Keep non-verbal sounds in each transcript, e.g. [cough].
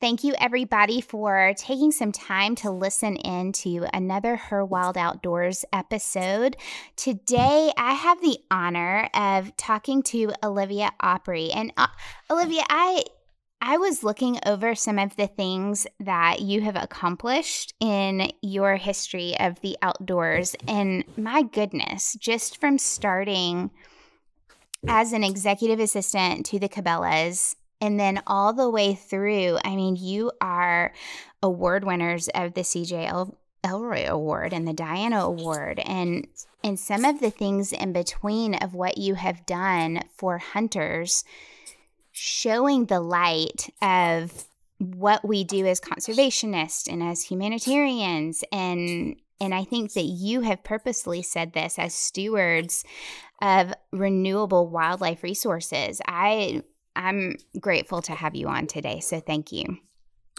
Thank you, everybody, for taking some time to listen in to another Her Wild Outdoors episode. Today, I have the honor of talking to Olivia Opre. And uh, Olivia, I I was looking over some of the things that you have accomplished in your history of the outdoors. And my goodness, just from starting as an executive assistant to the Cabela's and then all the way through, I mean, you are award winners of the CJ Elroy Award and the Diana Award and and some of the things in between of what you have done for hunters showing the light of what we do as conservationists and as humanitarians and and I think that you have purposely said this as stewards of renewable wildlife resources. I I'm grateful to have you on today. So thank you.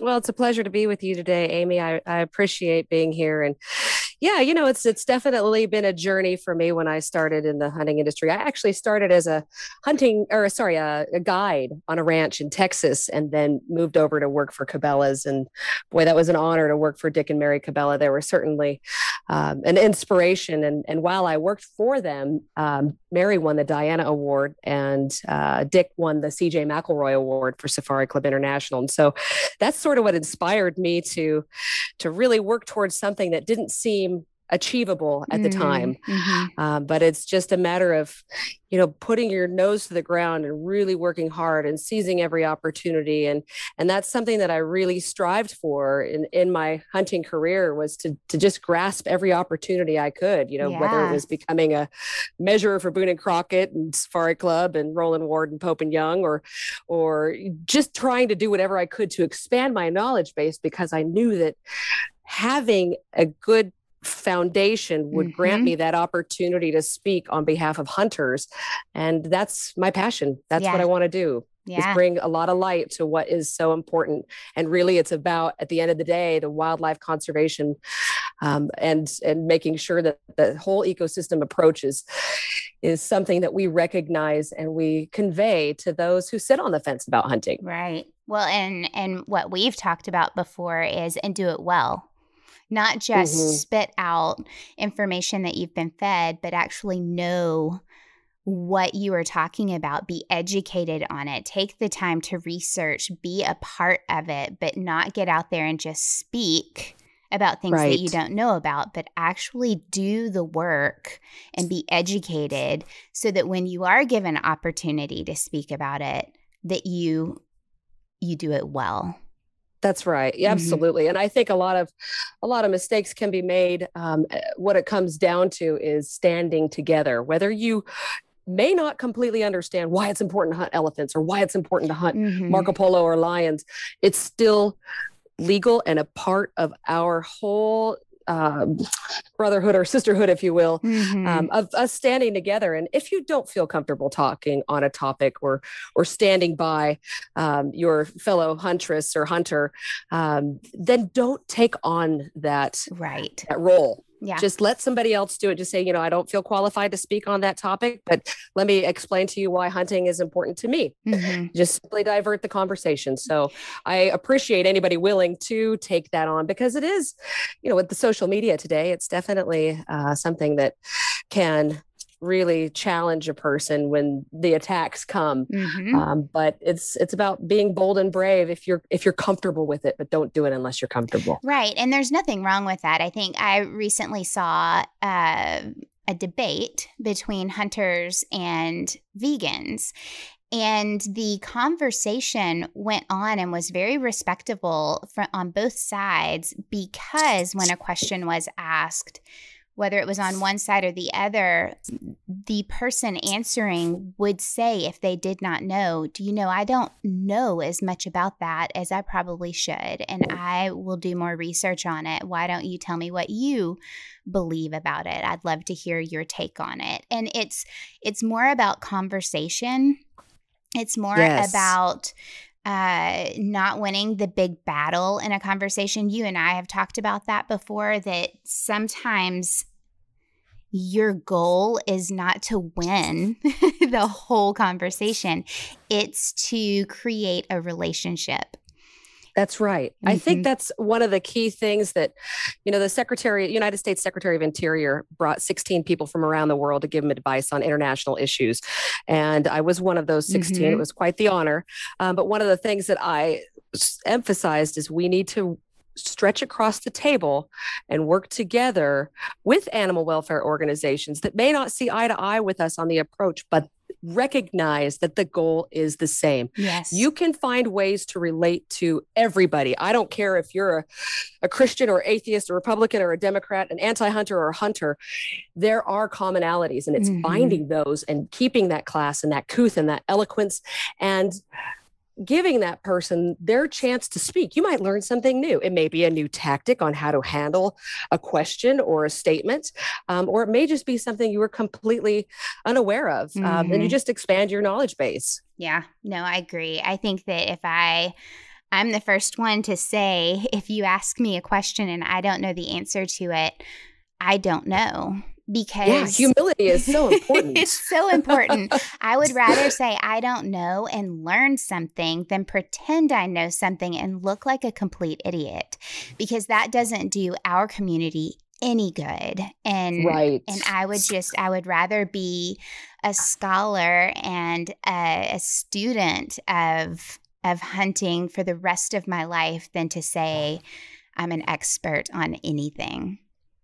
Well, it's a pleasure to be with you today, Amy. I, I appreciate being here and yeah, you know, it's it's definitely been a journey for me when I started in the hunting industry. I actually started as a hunting or sorry, a, a guide on a ranch in Texas and then moved over to work for Cabela's. And boy, that was an honor to work for Dick and Mary Cabela. They were certainly um, an inspiration. And, and while I worked for them, um, Mary won the Diana Award and uh, Dick won the CJ McElroy Award for Safari Club International. And so that's sort of what inspired me to to really work towards something that didn't seem achievable at the mm-hmm, time. Mm-hmm. Um, but it's just a matter of, you know, putting your nose to the ground and really working hard and seizing every opportunity. And and that's something that I really strived for in, in my hunting career was to to just grasp every opportunity I could, you know, yeah. whether it was becoming a measurer for Boone and Crockett and Safari Club and Rowland Ward and Pope and Young or or just trying to do whatever I could to expand my knowledge base because I knew that having a good foundation would mm-hmm. grant me that opportunity to speak on behalf of hunters and that's my passion that's yeah. what i want to do yeah. is bring a lot of light to what is so important and really it's about at the end of the day the wildlife conservation um, and and making sure that the whole ecosystem approach is is something that we recognize and we convey to those who sit on the fence about hunting right well and and what we've talked about before is and do it well not just mm-hmm. spit out information that you've been fed, but actually know what you are talking about, be educated on it, take the time to research, be a part of it, but not get out there and just speak about things right. that you don't know about, but actually do the work and be educated so that when you are given opportunity to speak about it, that you you do it well. That's right. Yeah, mm-hmm. absolutely. And I think a lot of a lot of mistakes can be made. Um, eh, what it comes down to is standing together. Whether you may not completely understand why it's important to hunt elephants or why it's important to hunt mm-hmm. Marco Polo or lions, it's still legal and a part of our whole um, brotherhood or sisterhood, if you will, mm-hmm. um, of us standing together. And if you don't feel comfortable talking on a topic or or standing by um, your fellow huntress or hunter, um, then don't take on that right that role. Yeah. Just let somebody else do it. Just say, you know, I don't feel qualified to speak on that topic, but let me explain to you why hunting is important to me. Mm-hmm. [laughs] Just simply divert the conversation. So I appreciate anybody willing to take that on because it is, you know, with the social media today, it's definitely uh, something that can really challenge a person when the attacks come. Mm-hmm. um, but it's it's about being bold and brave if you're if you're comfortable with it but don't do it unless you're comfortable. Right and there's nothing wrong with that. I think i recently saw uh, a debate between hunters and vegans and the conversation went on and was very respectable for, on both sides because when a question was asked whether it was on one side or the other, the person answering would say, if they did not know, Do you know, I don't know as much about that as I probably should, and I will do more research on it. Why don't you tell me what you believe about it? I'd love to hear your take on it. And it's it's more about conversation. It's more yes. about uh, not winning the big battle in a conversation. You and I have talked about that before, that sometimes your goal is not to win [laughs] the whole conversation, it's to create a relationship. That's right. Mm-hmm. I think that's one of the key things that, you know, the Secretary, United States Secretary of Interior brought 16 people from around the world to give him advice on international issues. And I was one of those 16. Mm-hmm. It was quite the honor. Um, but one of the things that I emphasized is we need to stretch across the table and work together with animal welfare organizations that may not see eye to eye with us on the approach, but recognize that the goal is the same. Yes. You can find ways to relate to everybody. I don't care if you're a, a Christian or atheist, a Republican or a Democrat, an anti hunter or a hunter. There are commonalities, and it's mm-hmm. finding those and keeping that class and that couth and that eloquence and giving that person their chance to speak. You might learn something new. It may be a new tactic on how to handle a question or a statement, um, or it may just be something you were completely unaware of. Mm-hmm. Um, and you mm-hmm. just expand your knowledge base. Yeah, no, I agree. I think that if I, I'm the first one to say, if you ask me a question and I don't know the answer to it, I don't know because yeah, humility is so [laughs] important. it's so important. I would rather [laughs] say I don't know and learn something than pretend I know something and look like a complete idiot because that doesn't do our community any good. And right. and I would just I would rather be a scholar and a, a student of of hunting for the rest of my life than to say I'm an expert on anything.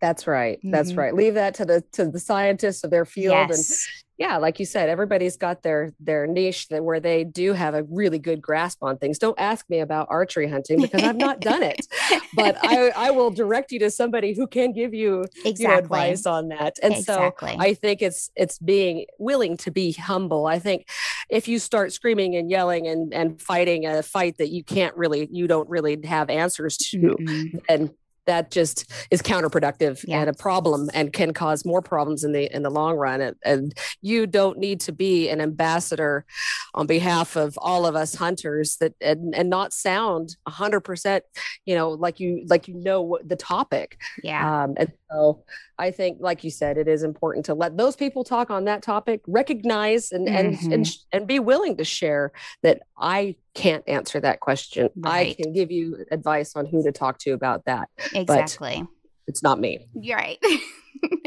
That's right. That's mm-hmm. right. Leave that to the to the scientists of their field yes. and yeah, like you said, everybody's got their their niche that where they do have a really good grasp on things. Don't ask me about archery hunting because I've not done it, [laughs] but I, I will direct you to somebody who can give you, exactly. you know, advice on that. And exactly. so I think it's it's being willing to be humble. I think if you start screaming and yelling and and fighting a fight that you can't really you don't really have answers to, mm-hmm. and that just is counterproductive yeah. and a problem and can cause more problems in the in the long run and, and, you don't need to be an ambassador on behalf of all of us hunters that and, and not sound 100% you know like you like you know what the topic yeah um, and so I think, like you said, it is important to let those people talk on that topic, recognize and mm-hmm. and, and and be willing to share that I can't answer that question. Right. I can give you advice on who to talk to about that. Exactly. it's not me. You're right. [laughs]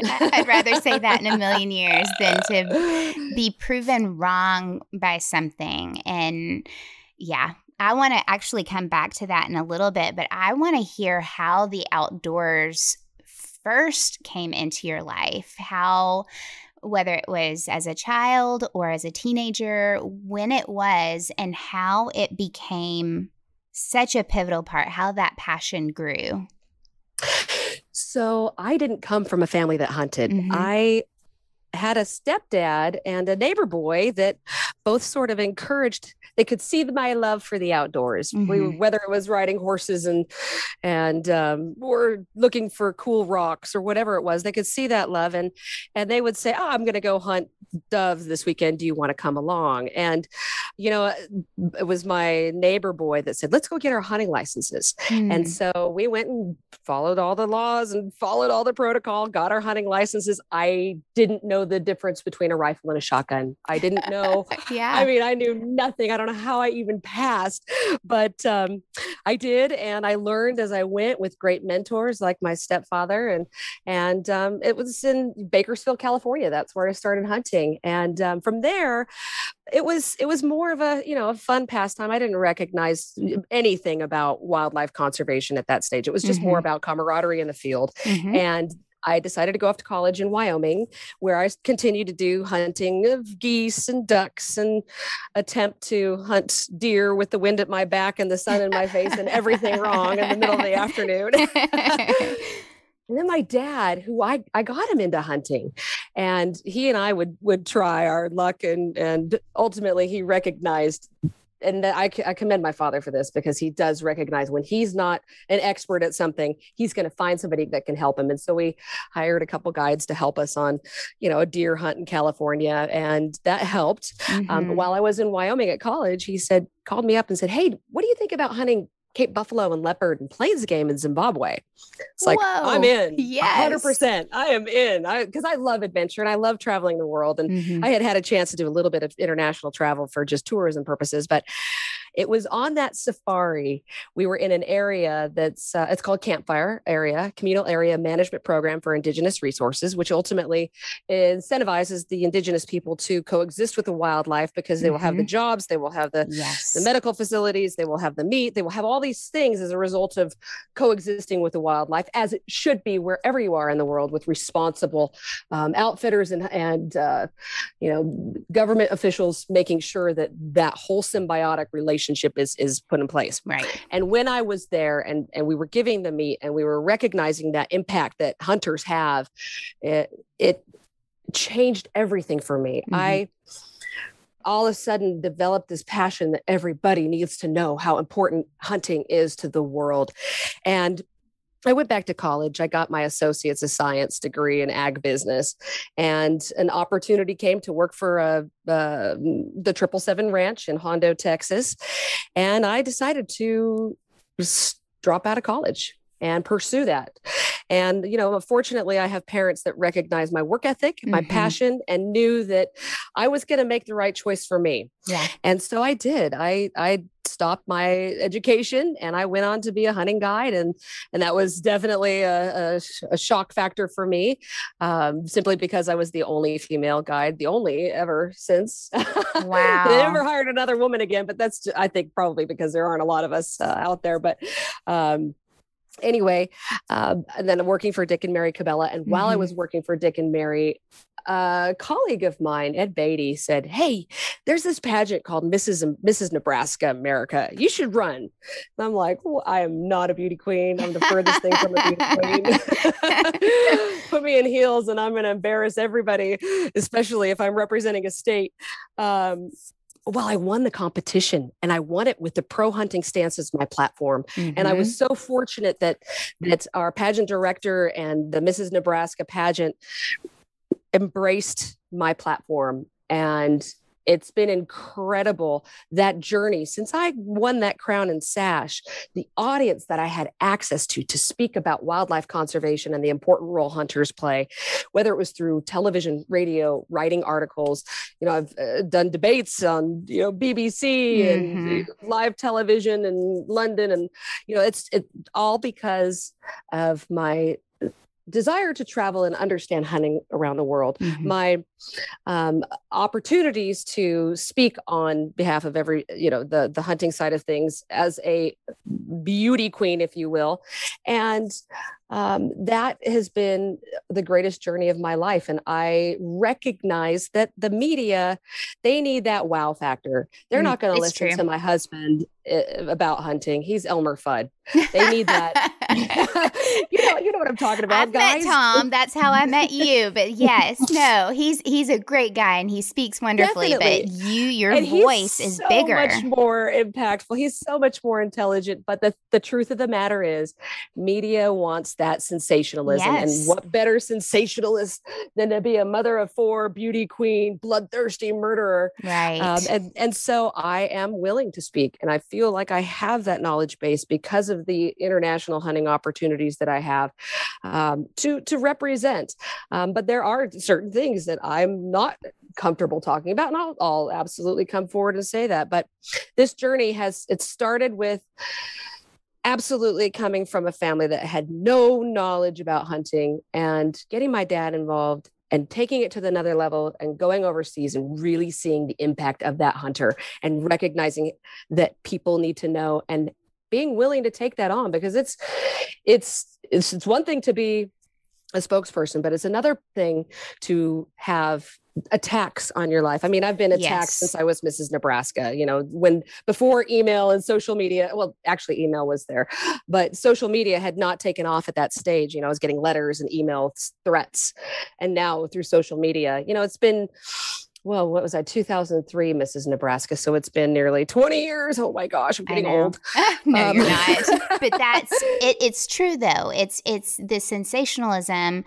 I'd rather say that in a million years than to be proven wrong by something. And yeah, I want to actually come back to that in a little bit, but I want to hear how the outdoors first came into your life, how whether it was as a child or as a teenager, when it was, and how it became such a pivotal part, how that passion grew. So, I didn't come from a family that hunted. Mm-hmm. I had a stepdad and a neighbor boy that both sort of encouraged they could see my love for the outdoors mm-hmm. we, whether it was riding horses and and um, or looking for cool rocks or whatever it was they could see that love and and they would say oh i'm going to go hunt doves this weekend do you want to come along and you know it was my neighbor boy that said let's go get our hunting licenses mm. and so we went and followed all the laws and followed all the protocol got our hunting licenses i didn't know know the difference between a rifle and a shotgun. I didn't know. [laughs] yeah. I mean, I knew nothing. I don't know how I even passed, but um, I did, and I learned as I went with great mentors like my stepfather, and and um, it was in Bakersfield, California. That's where I started hunting, and um, from there, it was it was more of a you know a fun pastime. I didn't recognize anything about wildlife conservation at that stage. It was just mm-hmm. more about camaraderie in the field, mm-hmm. and I decided to go off to college in Wyoming, where I continued to do hunting of geese and ducks and attempt to hunt deer with the wind at my back and the sun in my face and everything wrong in the middle of the [laughs] afternoon. [laughs] and then my dad who I, I got him into hunting and he and i would would try our luck and and ultimately he recognized and I, I commend my father for this because he does recognize when he's not an expert at something, he's going to find somebody that can help him. And so we hired a couple guides to help us on, you know, a deer hunt in California, and that helped. Um, mm-hmm. Um, while I was in Wyoming at college, he said, called me up and said, "Hey, what do you think about hunting Cape buffalo and leopard and plains game in Zimbabwe. It's like Whoa, I'm in. Yes. 100%. I am in. I cuz I love adventure and I love traveling the world and mm-hmm. I had had a chance to do a little bit of international travel for just tourism purposes, but it was on that safari. We were in an area that's uh, it's called Campfire Area Communal Area Management Program for Indigenous Resources, which ultimately incentivizes the Indigenous people to coexist with the wildlife because they mm-hmm. will have the mm-hmm. jobs, they will have the yes. the medical facilities, they will have the meat, they will have all these things as a result of coexisting with the wildlife, as it should be wherever you are in the world with responsible um, outfitters and and uh, you know government officials making sure that that whole symbiotic relationship is is put in place. Right. And when I was there and and we were giving the meat and we were recognizing that impact that hunters have, it it changed everything for me. Mm-hmm. I all of a sudden developed this passion that everybody needs to know how important hunting is to the world. And I went back to college. I got my associate's of science degree in ag business, and an opportunity came to work for a, uh, the Triple Seven Ranch in Hondo, Texas, and I decided to drop out of college and pursue that. And, you know, fortunately, I have parents that recognize my work ethic, my mm-hmm. passion, and knew that I was going to make the right choice for me. Yeah. And so I did. I, I, stopped my education and I went on to be a hunting guide and and that was definitely a, a, a shock factor for me um, simply because I was the only female guide the only ever since. [laughs] Wow. they never hired another woman again but that's I think probably because there aren't a lot of us uh, out there but um, anyway, um, and then I'm working for Dick and Mary Cabela. And mm-hmm. while I mm-hmm. was working for Dick and Mary, a colleague of mine, Ed Beatty, said, "Hey, there's this pageant called Mrs. Mrs. Nebraska America. You should run." And I'm like, well, "I am not a beauty queen. I'm the furthest thing from a beauty queen. [laughs] Put me in heels, and I'm going to embarrass everybody, especially if I'm representing a state." Um, well, I won the competition and I won it with the pro hunting stance as my platform. Mm-hmm. And I was mm-hmm. so fortunate that that our pageant director and the Mrs. Nebraska pageant embraced my platform and it's been incredible that journey since I won that crown and sash, the audience that I had access to to speak about wildlife conservation and the important role hunters play, whether it was through television, radio, writing articles. You know, I've uh, done debates on, you know, BBC mm-hmm. and live television in London. And, you know, it's it, all because of my desire to travel and understand hunting around the world, mm-hmm. my um, opportunities to speak on behalf of every, you know, the the hunting side of things as a beauty queen, if you will, and um, that has been the greatest journey of my life and i recognize that the media they need that wow factor. They're mm, not going to listen true. to my husband uh, about hunting. He's elmer fudd. They need that. [laughs] [laughs] You know you know what i'm talking about I've guys. Met tom. That's how i met you but [laughs] yes no he's he's a great guy and he speaks wonderfully Definitely. but you your and voice is so bigger. much more impactful. He's so much more intelligent but the the truth of the matter is media wants that sensationalism. Yes. And what better sensationalist than to be a mother of four, beauty queen, bloodthirsty murderer? Right. Um, and, and so I am willing to speak. And I feel like I have that knowledge base because of the international hunting opportunities that I have um, to, to represent. Um, but there are certain things that I'm not comfortable talking about and I'll, I'll absolutely come forward and say that but this journey has it started with absolutely coming from a family that had no knowledge about hunting and getting my dad involved and taking it to the another level and going overseas and really seeing the impact of that hunter and recognizing that people need to know and being willing to take that on because it's it's it's, it's one thing to be a spokesperson but it's another thing to have attacks on your life. I mean, I've been attacked yes. since I was Mrs. Nebraska, you know, when before email and social media, well, actually email was there, but social media had not taken off at that stage. You know, I was getting letters and email threats. And now through social media, you know, it's been well, what was that? 2003, Mrs. Nebraska. So it's been nearly 20 years. Oh my gosh, I'm getting old. [laughs] no, um, you're not. [laughs] but that's it, it's true though. It's it's the sensationalism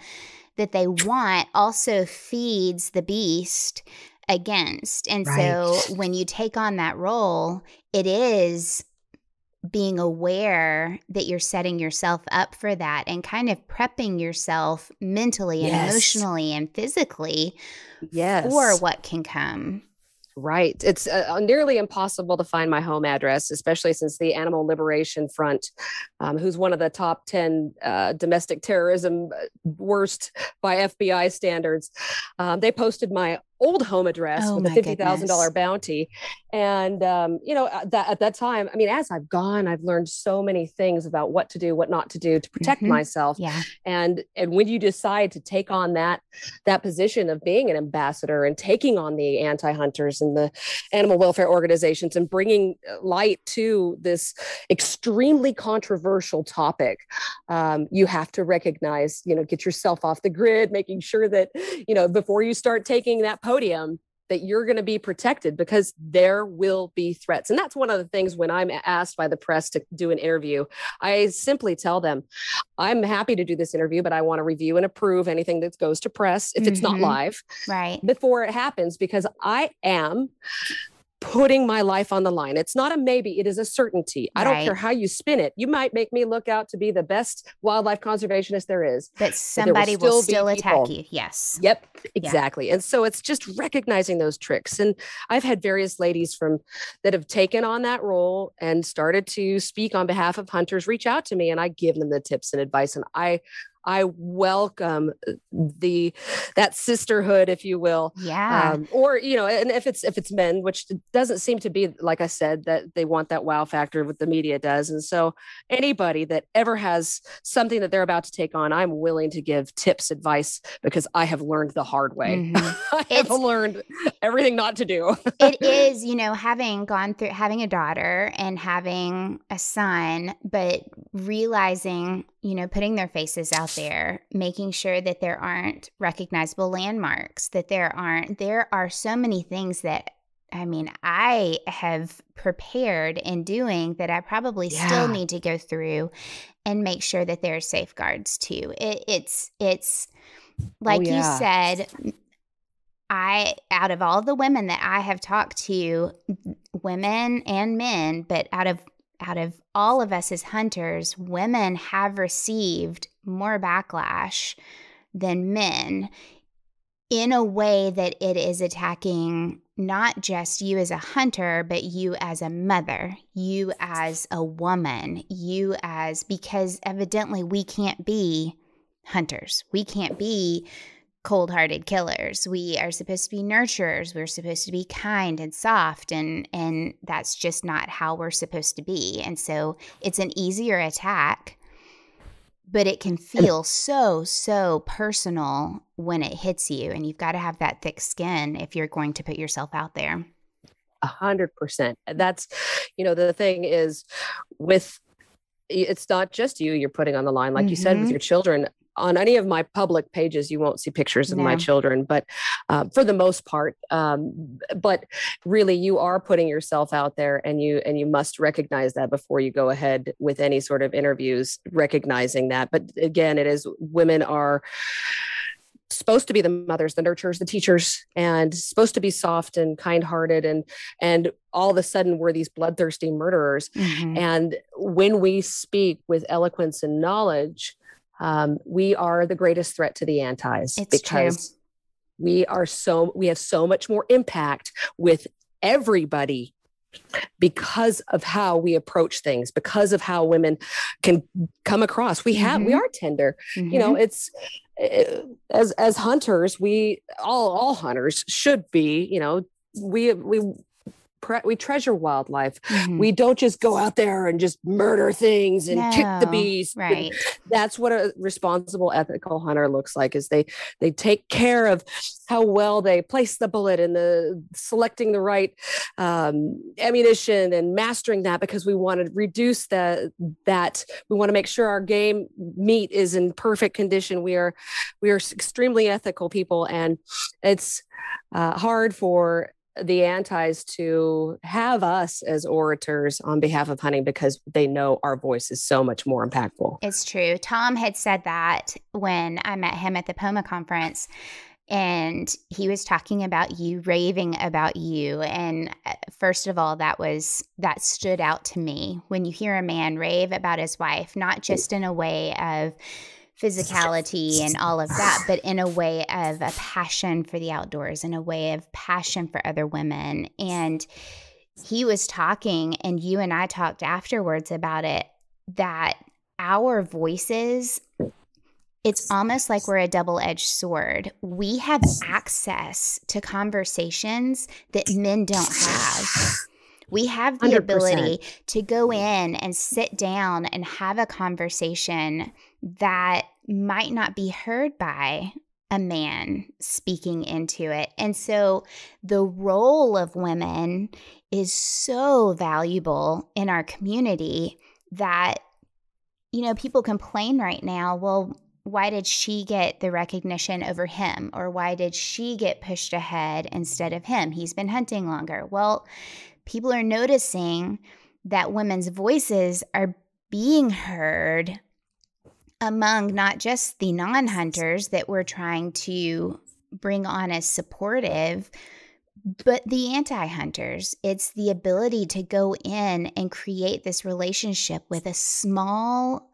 that they want also feeds the beast against. And right. so when you take on that role, it is being aware that you're setting yourself up for that and kind of prepping yourself mentally and yes. emotionally and physically yes. for what can come. Right. It's uh, nearly impossible to find my home address, especially since the Animal Liberation Front, um, who's one of the top 10 uh, domestic terrorism uh, worst by FBI standards, um, they posted my old home address oh with a fifty thousand dollar bounty, and um, you know that at that time, I mean, as I've gone, I've learned so many things about what to do, what not to do to protect mm-hmm. myself. Yeah. And and when you decide to take on that that position of being an ambassador and taking on the anti hunters and the animal welfare organizations and bringing uh, light to this extremely controversial topic, um, you have to recognize, you know, get yourself off the grid, making sure that you know before you start taking that podium that you're going to be protected because there will be threats. And that's one of the things when I'm asked by the press to do an interview, I simply tell them, I'm happy to do this interview, but I want to review and approve anything that goes to press if mm-hmm. it's not mm-hmm. live. Right. Before it happens, because I am putting my life on the line. It's not a maybe, it is a certainty. I don't care how you spin it. You might make me look out to be the best wildlife conservationist there is. But somebody but will still, will still attack you. Yes. Yep, exactly. Yeah. And so it's just recognizing those tricks. And I've had various ladies from that have taken on that role and started to speak on behalf of hunters reach out to me and I give them the tips and advice. And I I welcome the that sisterhood, if you will. Yeah. Um, or you know, and if it's if it's men, which doesn't seem to be like I said that they want that wow factor, what the media does, and so anybody that ever has something that they're about to take on, I'm willing to give tips, advice because I have learned the hard way. Mm-hmm. [laughs] I have learned everything not to do. it [laughs] is, you know, having gone through having a daughter and having a son, but realizing you know, putting their faces out there, making sure that there aren't recognizable landmarks, that there aren't, there are so many things that I mean, I have prepared in doing that I probably yeah. still need to go through and make sure that there are safeguards too. It, it's, it's oh, like oh, yeah. you said, I, out of all the women that I have talked to, women and men, but out of out of all of us as hunters, women have received more backlash than men in a way that it is attacking not just you as a hunter, but you as a mother, you as a woman, you as, because evidently we can't be hunters. We can't be cold hearted killers. We are supposed to be nurturers. We're supposed to be kind and soft and and that's just not how we're supposed to be. And so it's an easier attack, but it can feel so, so personal when it hits you. And you've got to have that thick skin if you're going to put yourself out there. A hundred percent. That's, you know, the thing is with it's not just you you're putting on the line like mm-hmm. you said with mm-hmm. your children on any of my public pages, you won't see pictures of no. my children, but uh, for the most part, um, but really, you are putting yourself out there, and you and you must recognize that before you go ahead with any sort of interviews. Recognizing that, but again, it is women are supposed to be the mothers the nurturers the teachers and supposed to be soft and kind-hearted and and all of a sudden we're these bloodthirsty murderers mm-hmm. and when we speak with eloquence and knowledge um, we are the greatest threat to the antis it's because true. we are so we have so much more impact with everybody because of how we approach things because of how women can come across we have mm-hmm. we are tender mm-hmm. you know mm-hmm. it's it, as as hunters we all all hunters should be you know we we pre- we treasure wildlife. Mm-hmm. We don't just go out there and just murder things and no, kick the beast. [laughs] Right. That's what a responsible ethical hunter looks like is they they take care of how well they place the bullet and the selecting the right um, ammunition and mastering that because we want to reduce that that we want to make sure our game meat is in perfect condition. We are we are extremely ethical people and it's uh, hard for the antis to have us as orators on behalf of hunting because they know our voice is so much more impactful. It's true. Tom had said that when I met him at the POMA conference. And he was talking about you, raving about you. And uh, first of all, that was that stood out to me when you hear a man rave about his wife, not just in a way of physicality and all of that, but in a way of a passion for the outdoors, in a way of passion for other women. And he was talking, and you and I talked afterwards about it that our voices it's almost like we're a double edged sword. We have access to conversations that men don't have. We have the 100%. ability to go in and sit down and have a conversation that might not be heard by a man speaking into it. And so the role of women is so valuable in our community that, you know, people complain right now, well, why did she get the recognition over him? Or why did she get pushed ahead instead of him? He's been hunting longer. Well, people are noticing that women's voices are being heard among not just the non hunters that we're trying to bring on as supportive, but the anti hunters. It's the ability to go in and create this relationship with a small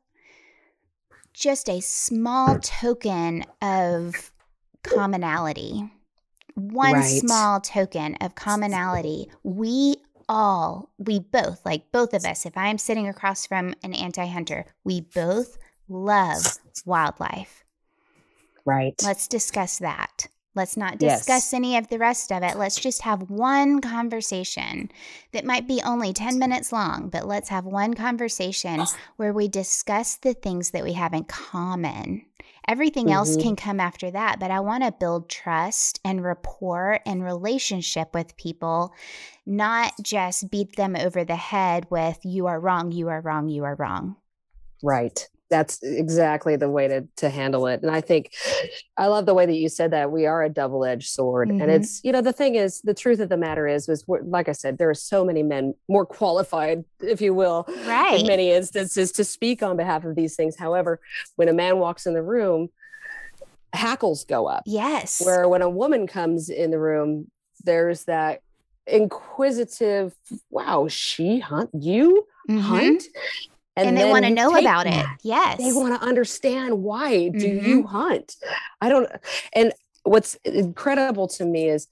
just a small token of commonality. One right. small token of commonality. We all, we both, like both of us, if I am sitting across from an anti hunter, we both love wildlife. Right. Let's discuss that. Let's not discuss yes. any of the rest of it. Let's just have one conversation that might be only 10 minutes long, but let's have one conversation where we discuss the things that we have in common. Everything mm-hmm. else can come after that, but I want to build trust and rapport and relationship with people, not just beat them over the head with, you are wrong, you are wrong, you are wrong. Right that's exactly the way to to handle it. And i think i love the way that you said that we are a double-edged sword. Mm-hmm. and it's you know the thing is the truth of the matter is is like i said there are so many men more qualified if you will right. in many instances to speak on behalf of these things. However when a man walks in the room hackles go up. Yes. Where when a woman comes in the room there's that inquisitive wow she hunt you mm-hmm. hunt and, and they want to know about that. it. Yes. They want to understand why do mm-hmm. you hunt? I don't and what's incredible to me is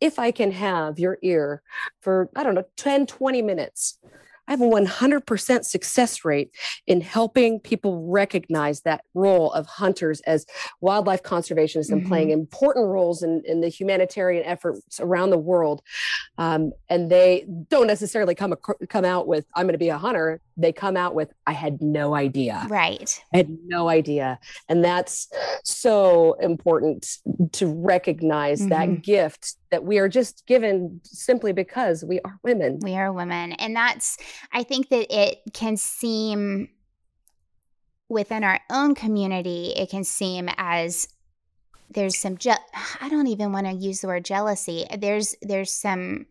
if I can have your ear for I don't know 10 20 minutes I have a 100% success rate in helping people recognize that role of hunters as wildlife conservationists mm-hmm. and playing important roles in, in the humanitarian efforts around the world. Um, and they don't necessarily come, come out with, I'm going to be a hunter. They come out with, I had no idea. Right. I had no idea. And that's so important to recognize mm-hmm. that gift that we are just given simply because we are women. We are women. And that's, I think that it can seem within our own community, it can seem as there's some, je- I don't even want to use the word jealousy. There's, there's some,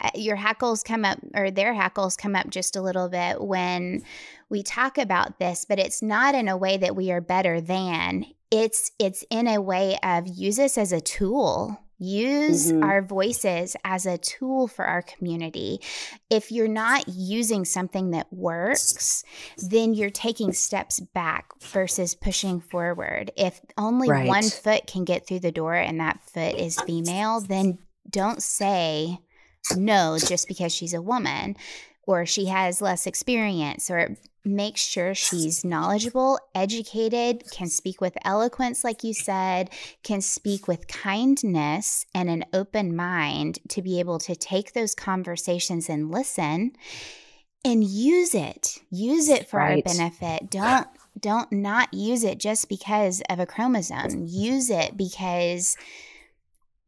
uh, your hackles come up or their hackles come up just a little bit when we talk about this but it's not in a way that we are better than it's it's in a way of use this as a tool Use mm-hmm. our voices as a tool for our community. If you're not using something that works, then you're taking steps back versus pushing forward. If only right. one foot can get through the door and that foot is female, then don't say no just because she's a woman or she has less experience or make sure she's knowledgeable, educated, can speak with eloquence, like you said, can speak with kindness and an open mind to be able to take those conversations and listen and use it. Use it for right. our benefit. Don't don't not use it just because of a chromosome. Use it because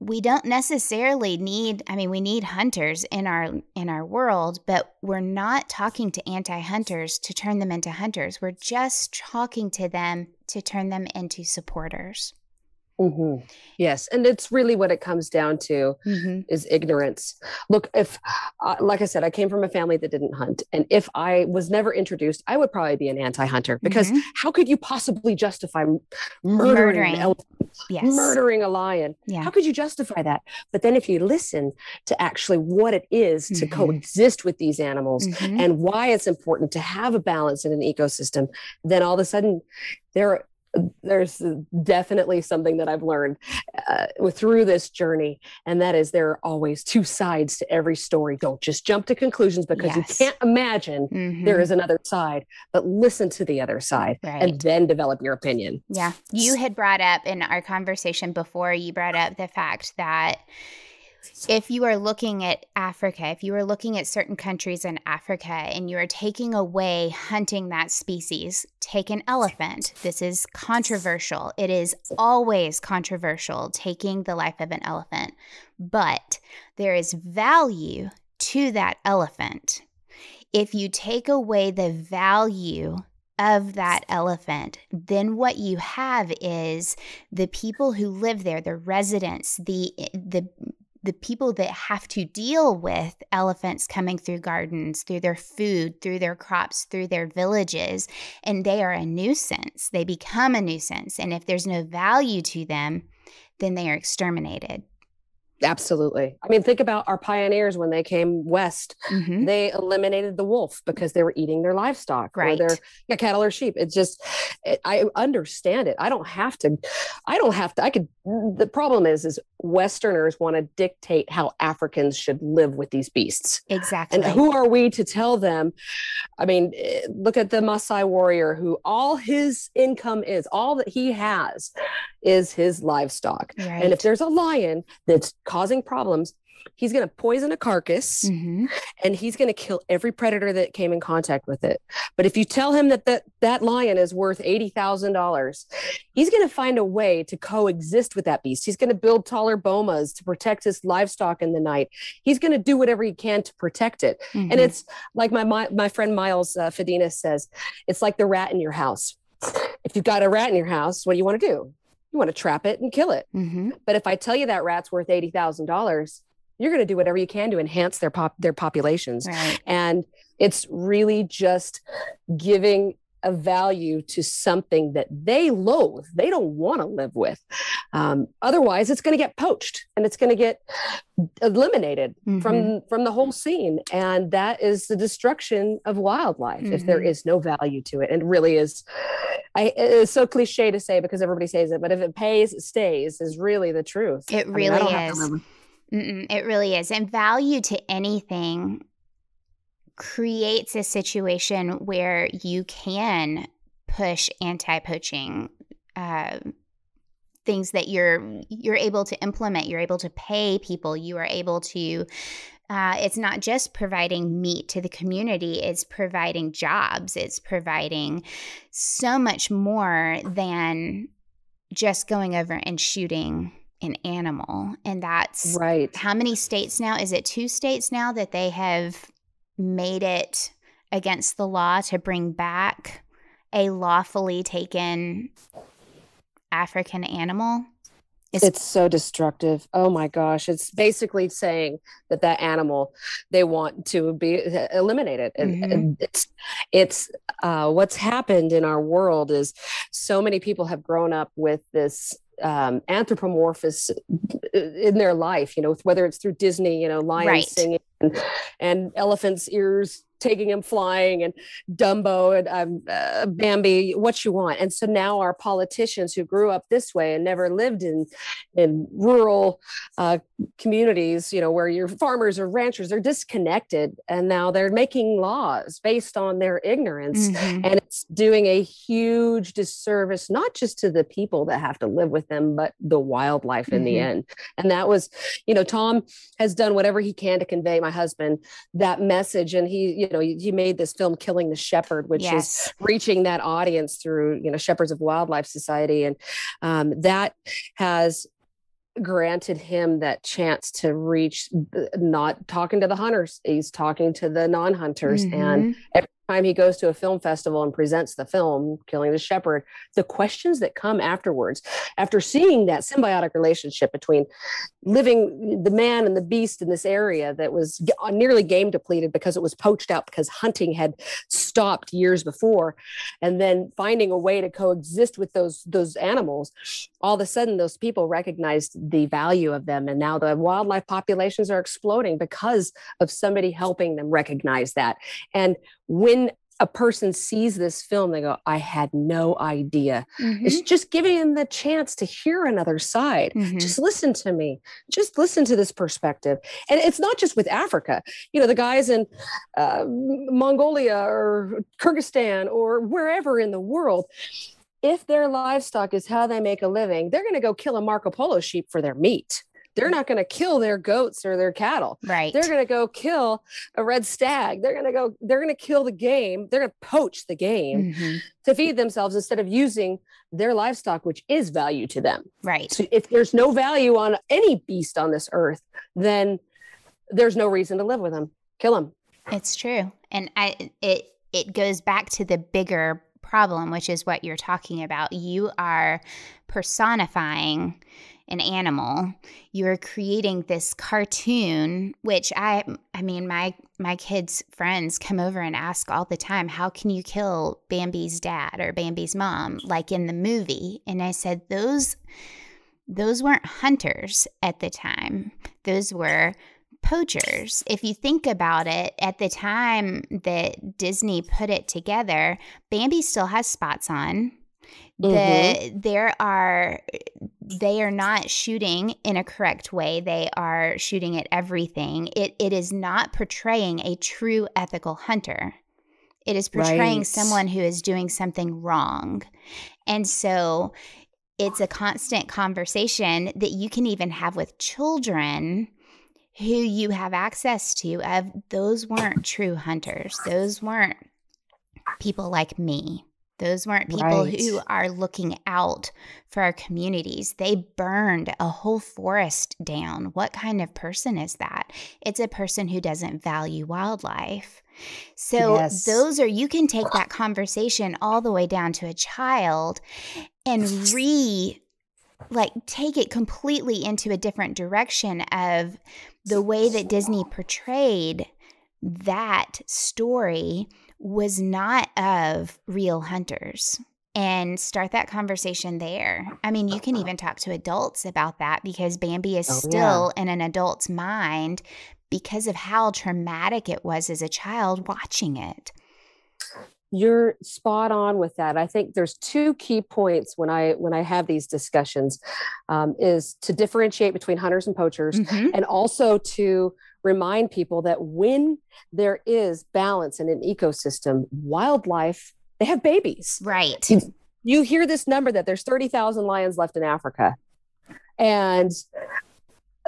we don't necessarily need i mean we need hunters in our in our world but we're not talking to anti-hunters to turn them into hunters. We're just talking to them to turn them into supporters Mm-hmm. Yes, and it's really what it comes down to mm-hmm. is ignorance. Look, if, uh, like I said, I came from a family that didn't hunt, and if I was never introduced, I would probably be an anti-hunter because mm-hmm. how could you possibly justify murdering, murdering. an elephant, yes. murdering a lion? Yeah. How could you justify that? But then, if you listen to actually what it is to mm-hmm. coexist with these animals mm-hmm. and why it's important to have a balance in an ecosystem, then all of a sudden there there's definitely something that I've learned uh, through this journey, and that is there are always two sides to every story. Don't just jump to conclusions because yes. you can't imagine mm-hmm. there is another side, but listen to the other side right. and then develop your opinion. Yeah. You had brought up in our conversation before, you brought up the fact that if you are looking at Africa, if you are looking at certain countries in Africa and you are taking away hunting that species, take an elephant. This is controversial. It is always controversial taking the life of an elephant, but there is value to that elephant. If you take away the value of that elephant, then what you have is the people who live there, the residents, the the the people that have to deal with elephants coming through gardens, through their food, through their crops, through their villages, and they are a nuisance. They become a nuisance. And if there's no value to them, then they are exterminated. Absolutely. I mean, think about our pioneers when they came west. Mm-hmm. They eliminated the wolf because they were eating their livestock right. or their yeah, cattle or sheep. It's just, it, I understand it. I don't have to. I don't have to. I could. The problem is, is Westerners want to dictate how Africans should live with these beasts. Exactly. And who are we to tell them? I mean, eh, look at the Maasai warrior who all his income is, all that he has is his livestock. Right. And if there's a lion that's causing problems, he's going to poison a carcass mm-hmm. and he's going to kill every predator that came in contact with it. But if you tell him that that, that lion is worth $80,000, he's going to find a way to coexist with that beast. He's going to build taller bomas to protect his livestock in the night. He's going to do whatever he can to protect it. Mm-hmm. And it's like my, my, my friend Miles uh, Fedina says, it's like the rat in your house. If you've got a rat in your house, what do you want to do? You want to trap it and kill it. Mm-hmm. But if I tell you that rat's worth eighty thousand dollars, you're going to do whatever you can to enhance their pop their populations. Right. And it's really just giving a value to something that they loathe, they don't want to live with. Um, otherwise, it's going to get poached and it's going to get eliminated mm-hmm. from from the whole scene, and that is the destruction of wildlife mm-hmm. if there mm-hmm. no value to it. And it really is. I, it's so cliche to say because everybody says it, but if it pays, it stays is really the truth. It really I mean, is. It really is. And value to anything creates a situation where you can push anti-poaching uh, things that you're you're able to implement you're able to pay people you are able to uh, it's not just providing meat to the community it's providing jobs it's providing so much more than just going over and shooting an animal. And that's right. how many states now is it two states now that they have made it against the law to bring back a lawfully taken African animal. It's, it's, so destructive. Oh my gosh. It's basically saying that that animal they want to be eliminated. Mm-hmm. And it's, it's, uh, what's happened in our world is so many people have grown up with this um, anthropomorphous in their life, you know, whether it's through Disney, you know, lions right. singing and, elephants' ears taking him flying and Dumbo and um, uh, Bambi, what you want. And so now our politicians who grew up this way and never lived in in rural uh, communities, you know, where your farmers or ranchers are disconnected, and now they're making laws based on their ignorance, mm-hmm. and it's doing a huge disservice not just to the people that have to live with them, but the wildlife mm-hmm. in the mm-hmm. end. And that was, you know, Tom has done whatever he can to convey my husband that message, and he, you know, he made this film "Killing the Shepherd," which yes. is reaching that audience through, you know, Shepherds of Wildlife Society, and um, that has granted him that chance to reach not talking to the hunters he's talking to the non-hunters mm-hmm. and time he goes to a film festival and presents the film killing the shepherd the questions that come afterwards after seeing that symbiotic relationship between living the man and the beast in this area that was uh, nearly game depleted because it was poached out because hunting had stopped years before and then finding a way to coexist with those those animals all of a sudden those people recognized the value of them and now the wildlife populations are exploding because of somebody helping them recognize that and when a person sees this film, they go, I had no idea. Mhm. It's just giving them the chance to hear another side. Mhm. Just listen to me. Just listen to this perspective. And it's not just with Africa. You know, the guys in uh, Mongolia or Kyrgyzstan or wherever in the world, if their livestock is how they make a living, they're going to go kill a Marco Polo sheep for their meat. They're not going to kill their goats or their cattle Right. they're going to go kill a red stag they're going to go they're going to kill the game they're going to poach the game Mhm. to feed themselves instead of using their livestock which is value to them Right. so if there's no value on any beast on this earth then there's no reason to live with them kill them It's true. And I it it goes back to the bigger problem, which is what you're talking about. You are personifying an animal. You're creating this cartoon, which I I mean my my kids' friends come over and ask all the time, how can you kill Bambi's dad or Bambi's mom like in the movie? And I said those those weren't hunters at the time. Those were poachers. If you think about it, at the time that Disney put it together, Bambi still has spots on. The mm-hmm. there are they are not shooting in a correct way. They are shooting at everything. It it is not portraying a true ethical hunter. It is portraying Right. someone who is doing something wrong. And so it's a constant conversation that you can even have with children who you have access to of those weren't true hunters. Those weren't people like me. Those weren't people Right. who are looking out for our communities. They burned a whole forest down. What kind of person is that? It's a person who doesn't value wildlife. So Yes. those are you can take that conversation all the way down to a child and re like take it completely into a different direction of the way that Disney portrayed that story was not of real hunters and start that conversation there. I mean, you can even talk to adults about that because Bambi is Oh, yeah. still in an adult's mind because of how traumatic it was as a child watching it. You're spot on with that i think there's two key points when i when i have these discussions um, is to differentiate between hunters and poachers Mhm. and also to remind people that when there is balance in an ecosystem wildlife they have babies Right. you hear this number that there's 30,000 lions left in Africa. And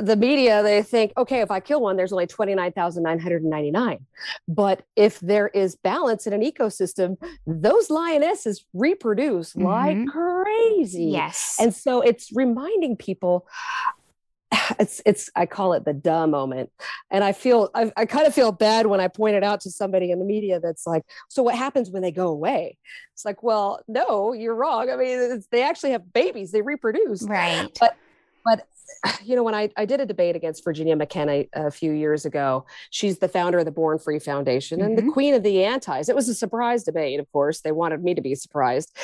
the media, they think, okay, if I kill one, there's only 29,999. But if there is balance in an ecosystem, those lionesses reproduce like Mhm. crazy. Yes. And so it's reminding people [sighs] it's it's I call it the duh moment. And I feel I, I kind of feel bad when I point it out to somebody in the media that's like, so what happens when they go away? It's like, well, no, you're wrong. I mean, it's, they actually have babies, they reproduce. right. But but [sighs] you know, when I, I did a debate against Virginia McKenna a few years ago, she's the founder of the Born Free Foundation and the Mhm. queen of the antis. It was a surprise debate, of course. They wanted me to be surprised.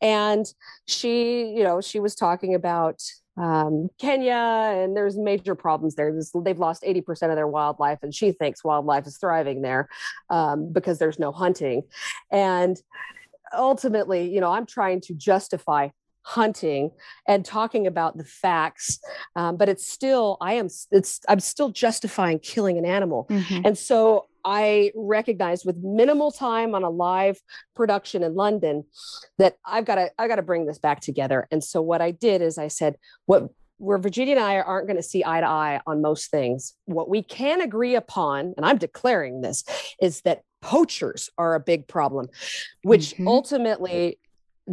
And she, you know, she was talking about um, Kenya and there's major problems there. There's, they've lost 80% of their wildlife, and she thinks wildlife is thriving there um, because there's no hunting. And ultimately, you know, I'm trying to justify hunting and talking about the facts um, but it's still i am it's i'm still justifying killing an animal Mhm. and so i recognized with minimal time on a live production in london that i've got to i've got to bring this back together and so what i did is i said what where Virginia and I aren't going to see eye to eye on most things. What we can agree upon, and I'm declaring this, is that poachers are a big problem, which Mhm. ultimately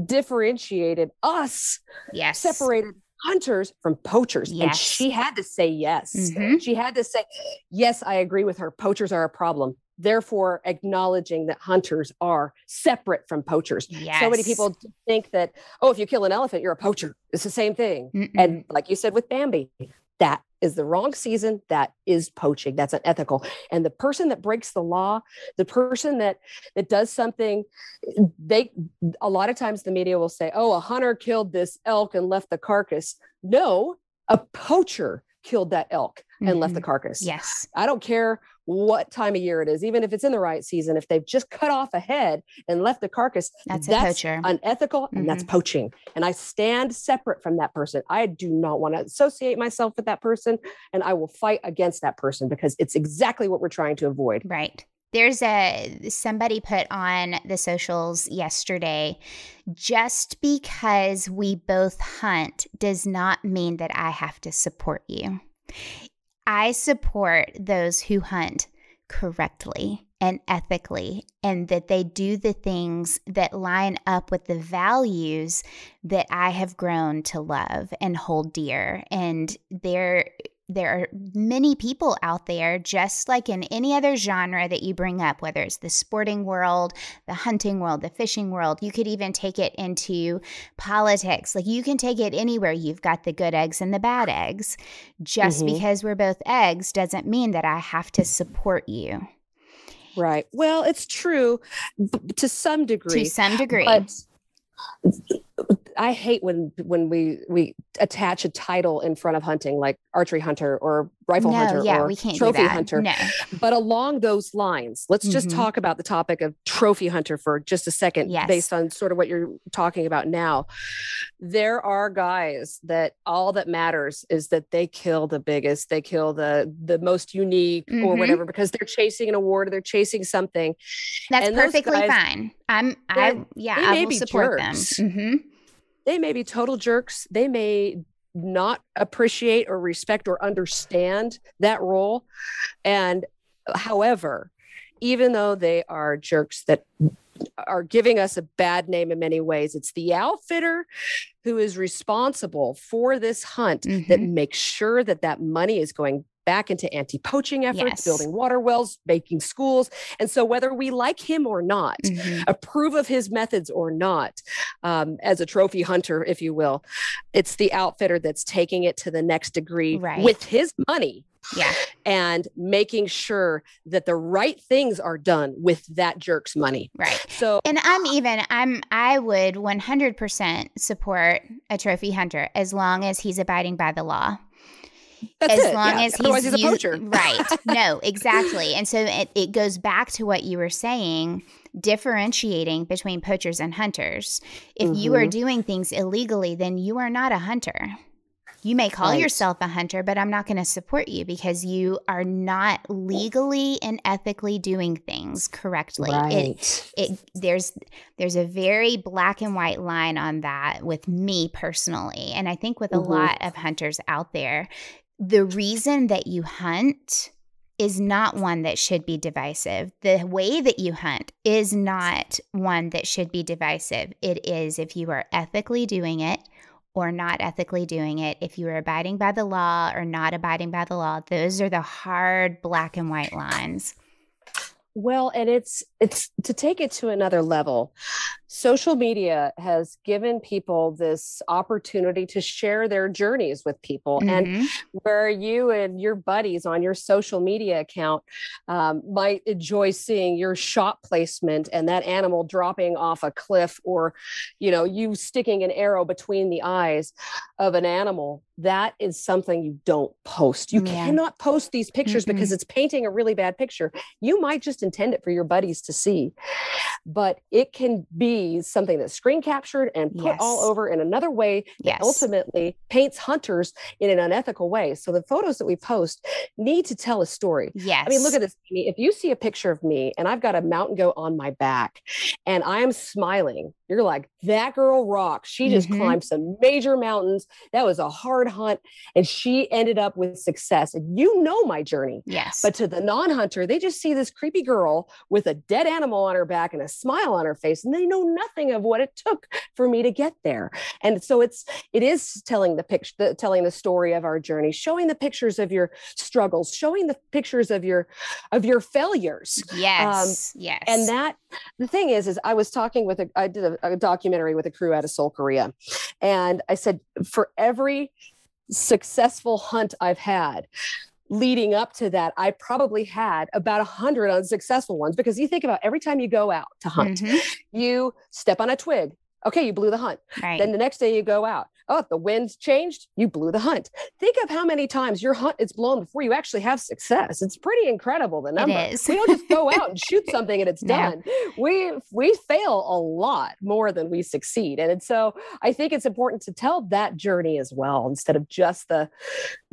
differentiated us Yes. separated hunters from poachers. And she had to say yes. Mhm. She had to say, yes, I agree with her. Poachers are a problem. Therefore, acknowledging that hunters are separate from poachers. Yes. So many people think that, oh, if you kill an elephant, you're a poacher. It's the same thing. Mm-mm. And like you said with Bambi, that is the wrong season. That is poaching. That's unethical. And the person that breaks the law, the person that that does something, they a lot of times the media will say, "Oh, a hunter killed this elk and left the carcass." No, a poacher killed that elk and left the Mhm. carcass. Yes. I don't care what time of year it is, even if it's in the right season, if they've just cut off a head and left the carcass, That's a that's poacher. unethical and that's Mhm. poaching. And I stand separate from that person. I do not want to associate myself with that person and I will fight against that person because it's exactly what we're trying to avoid. Right. There's a somebody put on the socials yesterday just because we both hunt does not mean that I have to support you. I support those who hunt correctly and ethically and that they do the things that line up with the values that I have grown to love and hold dear. And there there are many people out there just like in any other genre that you bring up whether it's the sporting world the hunting world the fishing world you could even take it into politics like you can take it anywhere you've got the good eggs and the bad eggs just Mhm. because we're both eggs doesn't mean that i have to support you Right. Well, it's true to some degree. to some degree But I hate when when we we attach a title in front of hunting, like archery hunter or rifle no hunter yeah or we can't trophy do that hunter. no But along those lines, let's just Mhm. talk about the topic of trophy hunter for just a second, Yes. based on sort of what you're talking about now. There are guys that all that matters is that they kill the biggest, they kill the the most unique or Mhm. whatever because they're chasing an award or they're chasing something. that's and perfectly guys- fine i'm i yeah i will support jerks. them hmm they may be total jerks. They may not appreciate or respect or understand that role. And however, even though they are jerks that are giving us a bad name in many ways, it's the outfitter who is responsible for this hunt that Mhm. makes sure that that money is going back into anti-poaching efforts, Yes. building water wells, making schools. And so whether we like him or not, Mhm. approve of his methods or not, um, as a trophy hunter, if you will, it's the outfitter that's taking it to the next degree Right. with his money yeah and making sure that the right things are done with that jerk's money. right So, And I'm even I'm I would 100% support a trophy hunter as long as he's abiding by the law. That's as it. long yeah. as he's, Otherwise, he's a poacher. [laughs] right. No, [laughs] exactly. And so it, it goes back to what you were saying, differentiating between poachers and hunters. If you are Mhm. doing things illegally, then you are not a hunter. You may call Right. yourself a hunter, but I'm not going to support you because you are not legally and ethically doing things correctly. It, it there's there's a very black and white line on that with me personally and i think with a Mhm. lot of hunters out there the reason that you hunt is not one that should be divisive. The way that you hunt is not one that should be divisive. It is if you are ethically doing it or not ethically doing it if you are abiding by the law or not abiding by the law. Those are the hard black and white lines. Well, and it's it's to take it to another level. Social media has given people this opportunity to share their journeys with people, and Mhm. where you and your buddies on your social media account um, might enjoy seeing your shot placement and that animal dropping off a cliff, or you know you sticking an arrow between the eyes of an animal. That is something you don't post. You Yeah. cannot post these pictures Mm-mm. because it's painting a really bad picture you might just intend it for your buddies to see but it can be something that's screen captured and put all over in another way that yes ultimately paints hunters in an unethical way so the photos that we post need to tell a story yes I mean, look at this. Amy. If you see a picture of me and I've got a mountain goat on my back and I am smiling, you're like, that girl rocks. She just Mhm. climbed some major mountains. That was a hard hunt and she ended up with success. And you know my journey. yes But to the non hunter, they just see this creepy girl with a dead animal on her back and a smile on her face, and they know nothing of what it took for me to get there. And so it's it is telling the picture, the, telling the story of our journey, showing the pictures of your struggles, showing the pictures of your of your failures. Yes. yes. And that the thing is, is I was talking with a I did a, a documentary with a crew out of Seoul, Korea, and I said for every successful hunt I've had leading up to that i probably had about a hundred unsuccessful ones because you think about every time you go out to hunt Mhm. you step on a twig Okay, you blew the hunt. Right. Then the next day you go out. Oh, the wind's changed. You blew the hunt. Think of how many times your hunt is blown before you actually have success. It's pretty incredible the number. It is. we don't just go out and shoot [laughs] something and it's No. done. We we fail a lot more than we succeed. And so I think it's important to tell that journey as well instead of just the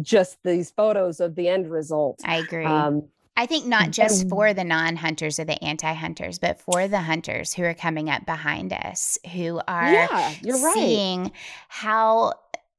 just these photos of the end result. I agree. Um, I think not mm-hmm. just for the non hunters or the anti hunters, but for the hunters who are coming up behind us, who are yeah, you're right. seeing how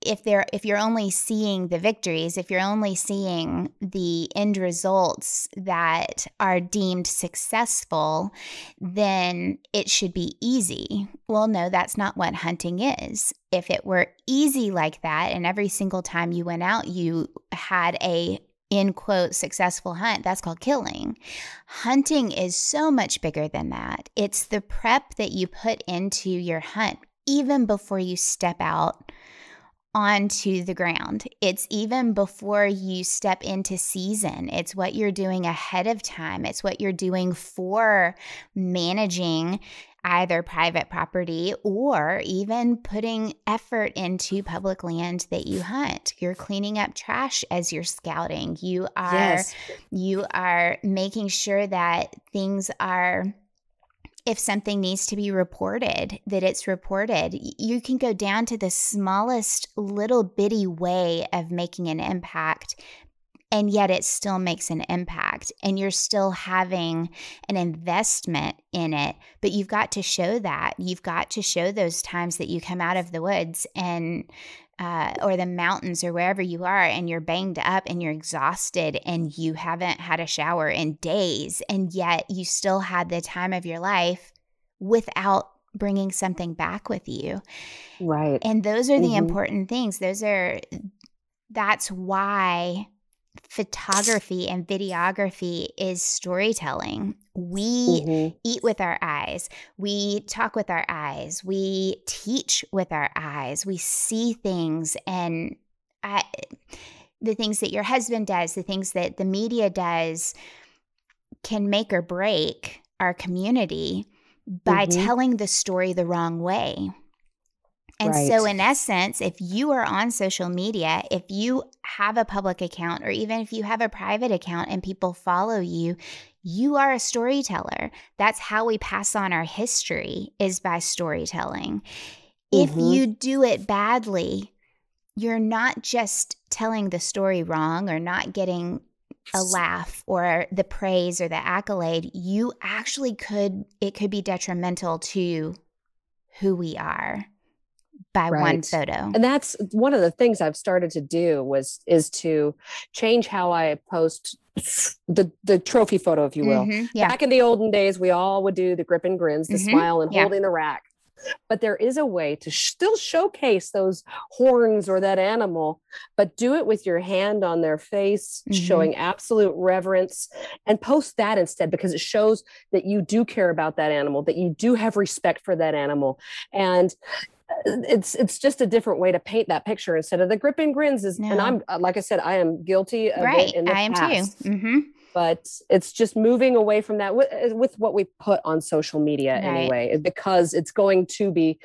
if they're if you're only seeing the victories if you're only seeing the end results that are deemed successful then it should be easy. Well no that's not what hunting is. If it were easy like that and every single time you went out you had a in quote successful hunt that's called killing hunting is so much bigger than that it's the prep that you put into your hunt even before you step out onto the ground. It's even before you step into season. It's what you're doing ahead of time. It's what you're doing for managing either private property or even putting effort into public land that you hunt. You're cleaning up trash as you're scouting. You are Yes. you are making sure that things are if something needs to be reported that it's reported you can go down to the smallest little bitty way of making an impact and yet it still makes an impact and you're still having an investment in it but you've got to show that you've got to show those times that you come out of the woods and uh, or the mountains or wherever you are and you're banged up and you're exhausted and you haven't had a shower in days and yet you still had the time of your life without bringing something back with you Right. and those are the Mhm. important things those are that's why photography and videography is storytelling we Mhm. eat with our eyes. We talk with our eyes. We teach with our eyes. We see things and I, the things that your husband does, the things that the media does can make or break our community by Mhm. telling the story the wrong way. And so, in essence, if you are on social media, if you have a public account, or even if you have a private account and people follow you, you are a storyteller. That's how we pass on our history is by storytelling. If Mhm. you do it badly, you're not just telling the story wrong or not getting a laugh or the praise or the accolade. You actually could, it could be detrimental to who we are by one photo. and that's one of the things i've started to do was is to change how i post the the trophy photo if you will Mhm, Yeah. back in the olden days we all would do the grip and grins the Mhm, smile and yeah. holding the rack but there is a way to sh- still showcase those horns or that animal but do it with your hand on their face Mhm. showing absolute reverence and post that instead because it shows that you do care about that animal that you do have respect for that animal and it's it's just a different way to paint that picture instead of the grip and grins is and i'm uh, like i said i am guilty of Right. it in the I am past too. hmm but it's just moving away from that with, with what we put on social media Right. anyway because it's going to be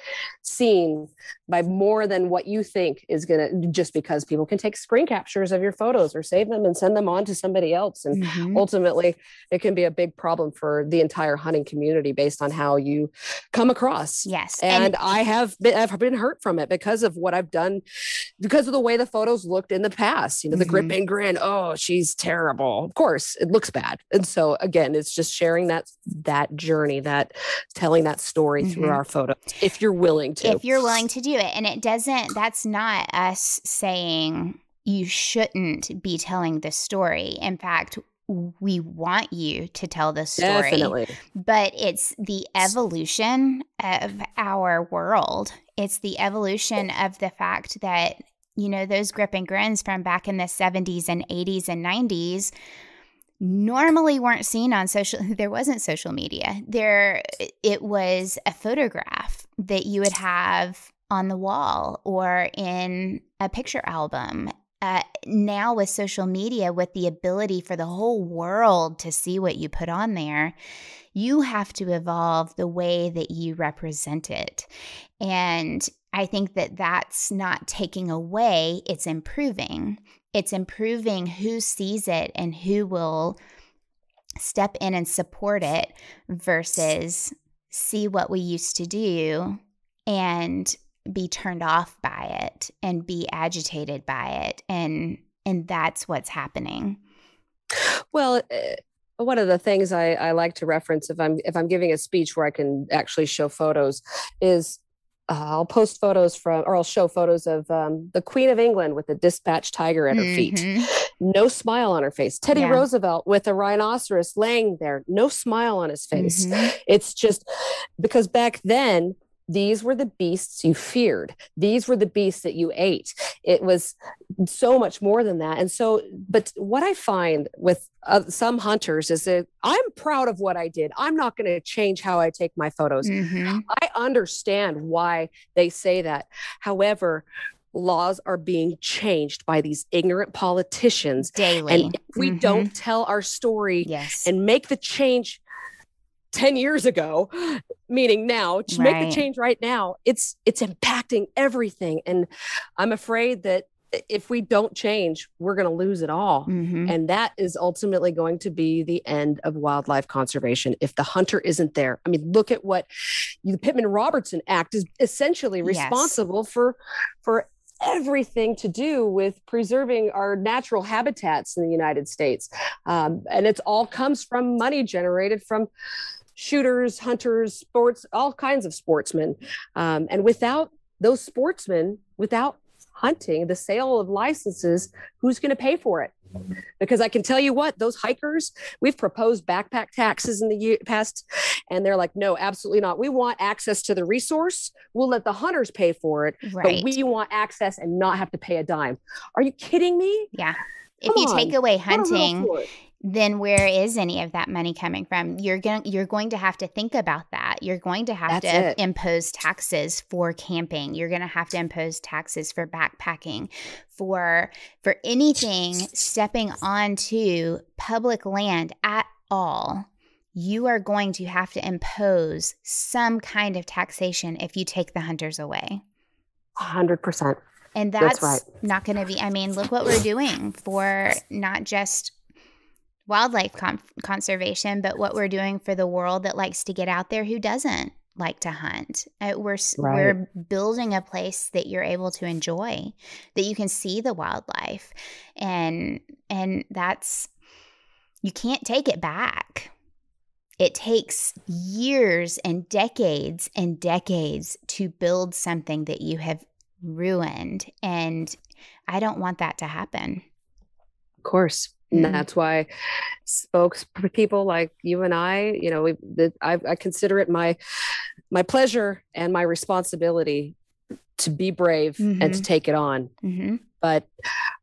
seen by more than what you think is going to just because people can take screen captures of your photos or save them and send them on to somebody else and Mhm. ultimately it can be a big problem for the entire hunting community based on how you come across Yes. and, I have been I've been hurt from it because of what I've done, because of the way the photos looked in the past. You know, the grip Mhm. and grin. Oh, she's terrible. Of course, it looks bad. And so again, it's just sharing that that journey, that telling that story through Mhm. our photos, if you're willing to. if you're willing to do it and it doesn't that's not us saying you shouldn't be telling the story. In fact we want you to tell the story. Definitely. but it's the evolution of our world. It's the evolution of the fact that you know those grip and grins from back in the 70s and 80s and 90s normally weren't seen on social [laughs] there wasn't social media. There it was a photograph that you would have on the wall or in a picture album uh, now with social media, with the ability for the whole world to see what you put on there, you have to evolve the way that you represent it. And I think that that's not taking away, it's improving. It's improving who sees it and who will step in and support it versus see what we used to do and be turned off by it and be agitated by it and and that's what's happening well uh, one of the things I, I like to reference if i'm if i'm giving a speech where i can actually show photos is uh, I'll post photos from, or I'll show photos of um, the Queen of England with a dispatch tiger at her mm-hmm. feet. No smile on her face. Teddy yeah. Roosevelt with a rhinoceros laying there, no smile on his face. Mm-hmm. It's just because back then these were the beasts you feared. These were the beasts that you ate. It was so much more than that. And so, but what I find with uh, some hunters is that I'm proud of what I did. I'm not going to change how I take my photos. Mm-hmm. I understand why they say that. However, laws are being changed by these ignorant politicians daily. And if we mm-hmm. don't tell our story yes. and make the change 10 years ago meaning now to right. make the change right now it's it's impacting everything and i'm afraid that if we don't change we're going to lose it all mm-hmm. and that is ultimately going to be the end of wildlife conservation if the hunter isn't there i mean look at what the pittman robertson act is essentially responsible yes. for for everything to do with preserving our natural habitats in the United States. Um, and it all comes from money generated from shooters, hunters, sports, all kinds of sportsmen. Um, and without those sportsmen, without hunting, the sale of licenses, who's going to pay for it? Because I can tell you what, those hikers, we've proposed backpack taxes in the past, and they're like, no, absolutely not. We want access to the resource. We'll let the hunters pay for it, right. but we want access and not have to pay a dime. Are you kidding me? Yeah. Come if you on. take away hunting, then where is any of that money coming from? You're going you're going to have to think about that. You're going to have That's to it. impose taxes for camping. You're going to have to impose taxes for backpacking, for for anything stepping onto public land at all. You are going to have to impose some kind of taxation if you take the hunters away. 100%. And that's, that's right. not going to be, I mean, look what we're doing for not just wildlife con- conservation, but what we're doing for the world that likes to get out there who doesn't like to hunt. Uh, we're right. we're building a place that you're able to enjoy, that you can see the wildlife, and and that's you can't take it back. It takes years and decades and decades to build something that you have ruined, and I don't want that to happen. Of course. And mm-hmm. that's why spokespeople like you and I, you know, we, the, I, I consider it my my pleasure and my responsibility to be brave mm-hmm. and to mm-hmm. take it on. Mm-hmm. But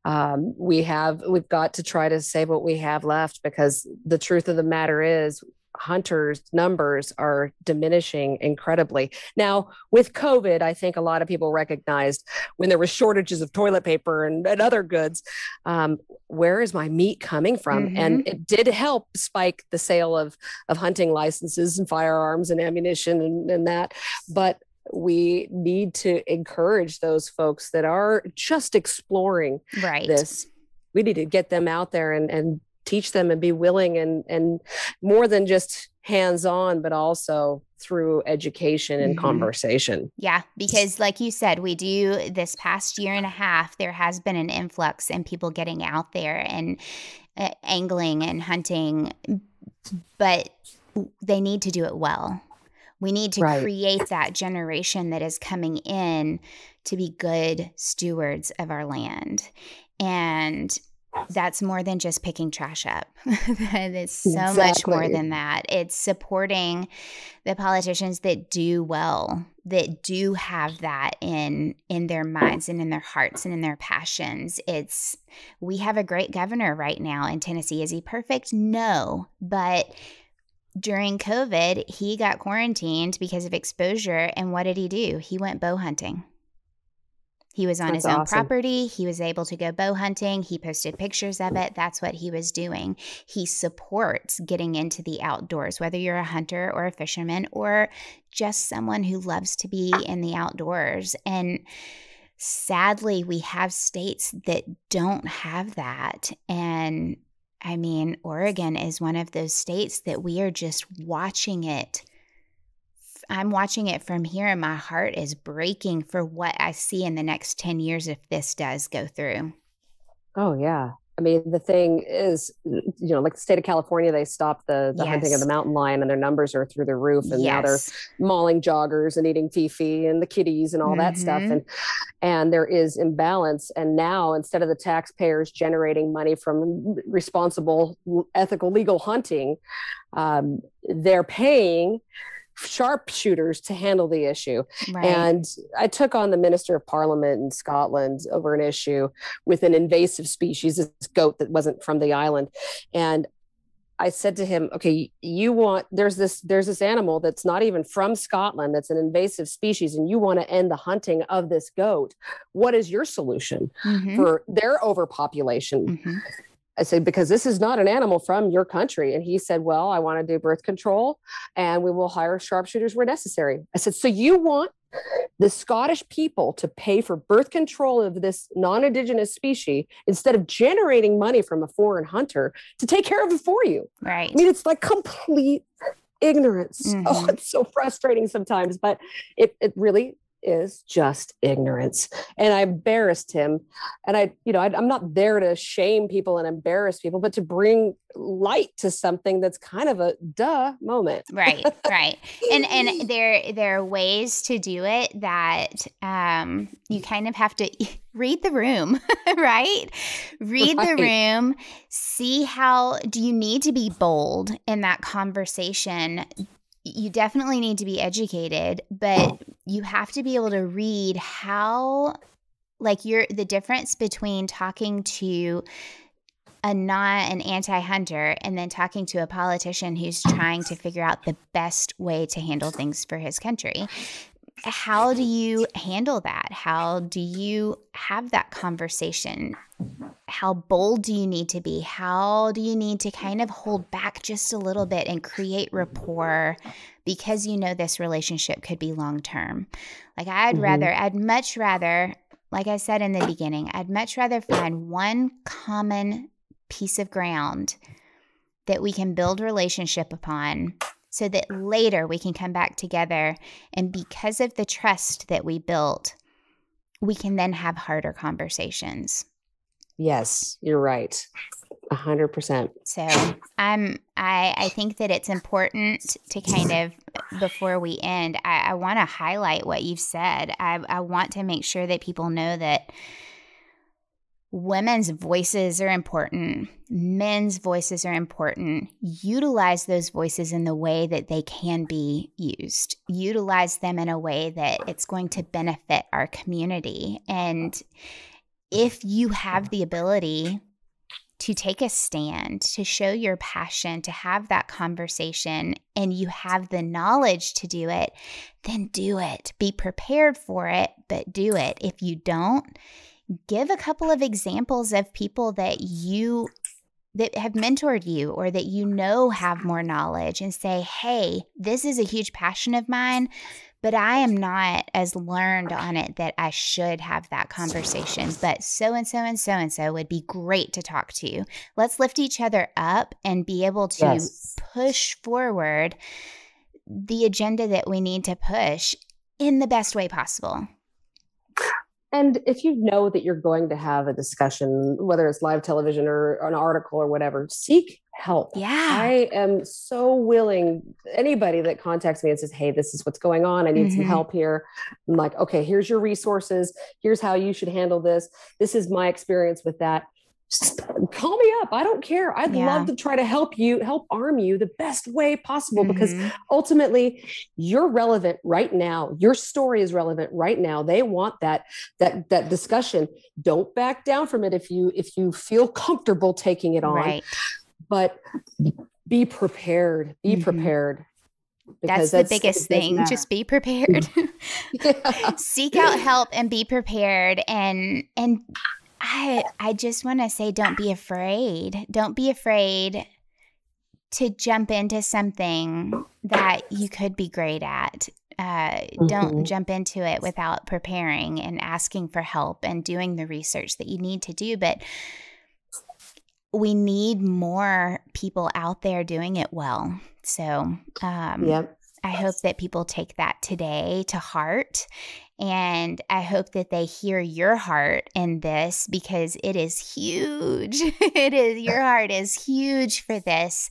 um, we have we've got to try to save what we have left because the truth of the matter is hunters numbers are diminishing incredibly now with covid i think a lot of people recognized when there were shortages of toilet paper and, and other goods um, where is my meat coming from mm-hmm. and it did help spike the sale of of hunting licenses and firearms and ammunition and, and that but we need to encourage those folks that are just exploring right. this we need to get them out there and, and teach them and be willing and and more than just hands on but also through education and mm-hmm. conversation. Yeah, because like you said, we do this past year and a half there has been an influx in people getting out there and uh, angling and hunting but they need to do it well. We need to right. create that generation that is coming in to be good stewards of our land. And that's more than just picking trash up. [laughs] that is so exactly. much more than that. It's supporting the politicians that do well, that do have that in in their minds and in their hearts and in their passions. It's we have a great governor right now in Tennessee. Is he perfect? No, but during COVID, he got quarantined because of exposure and what did he do? He went bow hunting. He was on That's his own awesome. property. He was able to go bow hunting. He posted pictures of it. That's what he was doing. He supports getting into the outdoors, whether you're a hunter or a fisherman or just someone who loves to be in the outdoors. And sadly, we have states that don't have that. And I mean, Oregon is one of those states that we are just watching it. I'm watching it from here, and my heart is breaking for what I see in the next 10 years if this does go through. Oh, yeah. I mean, the thing is, you know, like the state of California, they stopped the, the hunting of the mountain lion and their numbers are through the roof. And now they're mauling joggers and eating fifi and the kitties and all that stuff Mhm. and and there is imbalance and now instead of the taxpayers generating money from responsible ethical legal hunting um, they're paying sharpshooters to handle the issue Right. and I took on the Minister of Parliament in Scotland over an issue with an invasive species, this goat that wasn't from the island. And I said to him, okay, you want there's this there's this animal that's not even from Scotland that's an invasive species and you want to end the hunting of this goat. What is your solution Mhm. for their overpopulation? Mhm. I said, because this is not an animal from your country. And he said, well, I want to do birth control and we will hire sharpshooters where necessary. I said, so you want the Scottish people to pay for birth control of this non indigenous species instead of generating money from a foreign hunter to take care of it for you? Right. I mean, it's like complete ignorance. Oh, Mhm. it's so frustrating sometimes, but it, it really is just ignorance. And I embarrassed him. And I, you know, I, I'm not there to shame people and embarrass people, but to bring light to something that's kind of a duh moment. right right and and [laughs] there there are ways to do it that um you kind of have to read the room [laughs] right read the room see how do you need to be bold in that conversation you definitely need to be educated but oh. you have to be able to read how like you're the difference between talking to a not an anti-hunter and then talking to a politician who's trying to figure out the best way to handle things for his country how do you handle that? How do you have that conversation? How bold do you need to be? How do you need to kind of hold back just a little bit and create rapport because you know this relationship could be long term like i'd Mhm. rather i'd much rather like i said in the beginning i'd much rather find one common piece of ground that we can build relationship upon so that later we can come back together and because of the trust that we built we can then have harder conversations Yes, you're right. A hundred percent. so i'm i i think that it's important to kind of before we end i, I want to highlight what you've said I, I want to make sure that people know that women's voices are important men's voices are important utilize those voices in the way that they can be used utilize them in a way that it's going to benefit our community and if you have the ability to take a stand, to show your passion, to have that conversation, and you have the knowledge to do it, then do it. Be prepared for it, but do it. If you don't, give a couple of examples of people that you that have mentored you or that you know have more knowledge and say, "Hey, this is a huge passion of mine." But I am not as learned on it that I should have that conversation. But so and so and so and so would be great to talk to. Let's lift each other up and be able to Yes. push forward the agenda that we need to push in the best way possible. And if you know that you're going to have a discussion, whether it's live television or an article or whatever, seek help. Yeah. I am so willing. Anybody that contacts me and says, Hey, this is what's going on. I need Mhm. some help here. I'm like, okay, here's your resources. Here's how you should handle this. This is my experience with that. Just call me up. I don't care. I'd Yeah. love to try to help you, help arm you the best way possible because Mhm. ultimately you're relevant right now your story is relevant right now they want that that that discussion don't back down from it if you if you feel comfortable taking it on right. but be prepared be Mhm. prepared that's, that's the biggest thing. Just be prepared. [laughs] [laughs] Seek out help and be prepared. And and I I just want to say don't be afraid. Don't be afraid to jump into something that you could be great at. Uh, mm-hmm. Don't jump into it without preparing and asking for help and doing the research that you need to do. But we need more people out there doing it well. So, um, yep. I hope that people take that today to heart. And I hope that they hear your heart in this because it is huge. [laughs] it is, your heart is huge for this.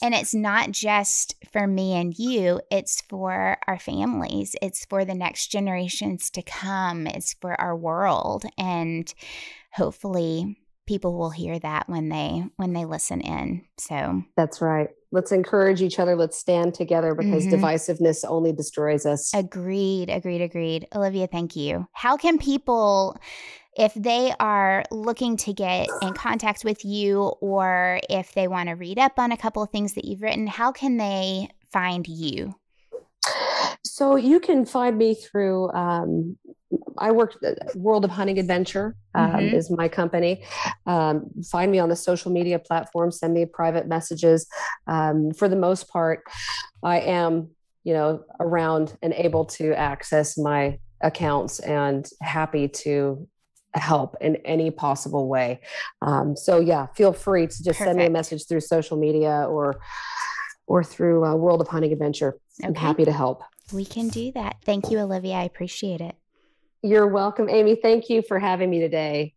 And it's not just for me and you, it's for our families, it's for the next generations to come, it's for our world. And hopefully, people will hear that when they when they listen in so that's right let's encourage each other let's stand together because mm-hmm. divisiveness only destroys us. Agreed agreed agreed. Olivia thank you. How can people if they are looking to get in contact with you or if they want to read up on a couple of things that you've written how can they find you? So you can find me through um, I work uh, World of Hunting Adventure um, mm-hmm. is my company. Um, find me on the social media platforms. Send me private messages. Um, for the most part, I am you know around and able to access my accounts and happy to help in any possible way. Um, so yeah, feel free to just Perfect. send me a message through social media or or through uh, World of Hunting Adventure. Okay. I'm happy to help. We can do that. Thank you, Olivia. I appreciate it. You're welcome, Amy. Thank you for having me today.